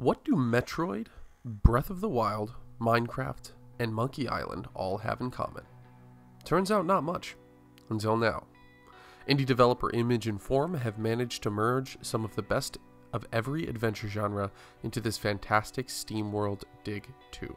What do Metroid, Breath of the Wild, Minecraft, and Monkey Island all have in common? Turns out not much. Until now. Indie developer Image and Form have managed to merge some of the best of every adventure genre into this fantastic Steam World Dig 2.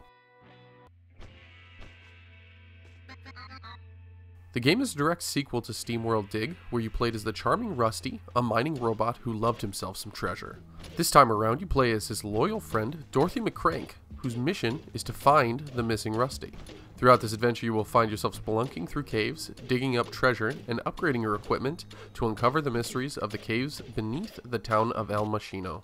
The game is a direct sequel to SteamWorld Dig, where you played as the charming Rusty, a mining robot who loved himself some treasure. This time around, you play as his loyal friend, Dorothy McCrank, whose mission is to find the missing Rusty. Throughout this adventure, you will find yourself spelunking through caves, digging up treasure, and upgrading your equipment to uncover the mysteries of the caves beneath the town of El Machino.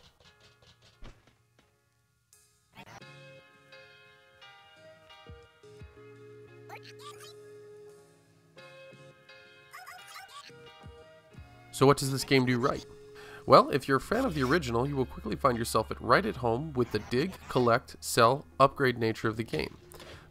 So what does this game do right? Well, if you're a fan of the original, you will quickly find yourself at right at home with the dig, collect, sell, upgrade nature of the game.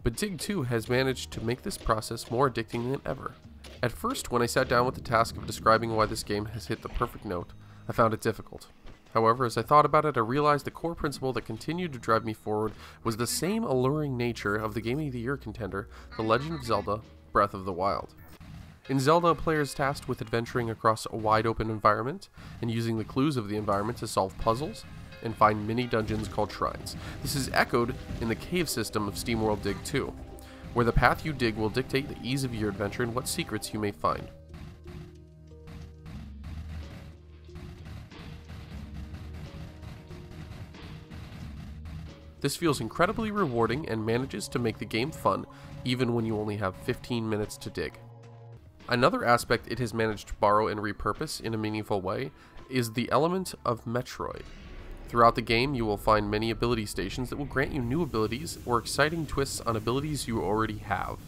But Dig 2 has managed to make this process more addicting than ever. At first, when I sat down with the task of describing why this game has hit the perfect note, I found it difficult. However, as I thought about it, I realized the core principle that continued to drive me forward was the same alluring nature of the Game of the Year contender, The Legend of Zelda Breath of the Wild. In Zelda, a player is tasked with adventuring across a wide open environment and using the clues of the environment to solve puzzles and find mini dungeons called shrines. This is echoed in the cave system of SteamWorld Dig 2, where the path you dig will dictate the ease of your adventure and what secrets you may find. This feels incredibly rewarding and manages to make the game fun even when you only have 15 minutes to dig. Another aspect it has managed to borrow and repurpose in a meaningful way is the element of Metroid. Throughout the game, you will find many ability stations that will grant you new abilities or exciting twists on abilities you already have.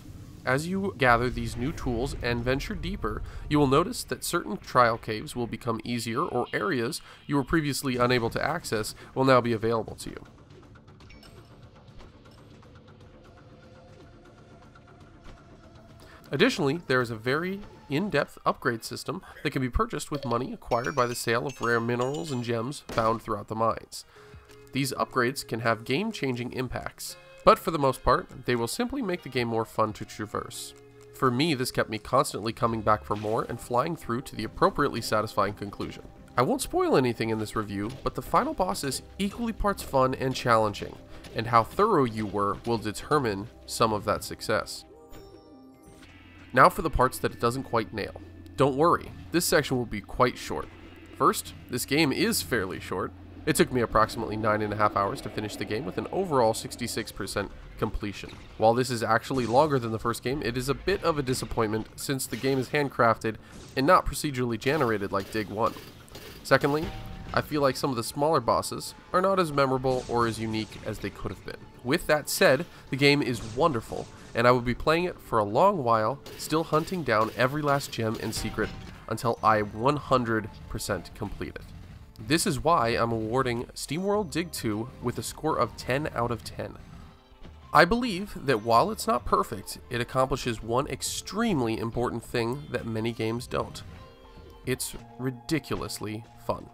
As you gather these new tools and venture deeper, you will notice that certain trial caves will become easier or areas you were previously unable to access will now be available to you. Additionally, there is a very in-depth upgrade system that can be purchased with money acquired by the sale of rare minerals and gems found throughout the mines. These upgrades can have game-changing impacts, but for the most part, they will simply make the game more fun to traverse. For me, this kept me constantly coming back for more and flying through to the appropriately satisfying conclusion. I won't spoil anything in this review, but the final boss is equally parts fun and challenging, and how thorough you were will determine some of that success. Now for the parts that it doesn't quite nail. Don't worry, this section will be quite short. First, this game is fairly short. It took me approximately 9.5 hours to finish the game with an overall 66% completion. While this is actually longer than the first game, it is a bit of a disappointment since the game is handcrafted and not procedurally generated like Dig 1. Secondly, I feel like some of the smaller bosses are not as memorable or as unique as they could have been. With that said, the game is wonderful and I will be playing it for a long while, still hunting down every last gem and secret until I 100% complete it. This is why I'm awarding SteamWorld Dig 2 with a score of 10 out of 10. I believe that while it's not perfect, it accomplishes one extremely important thing that many games don't. It's ridiculously fun.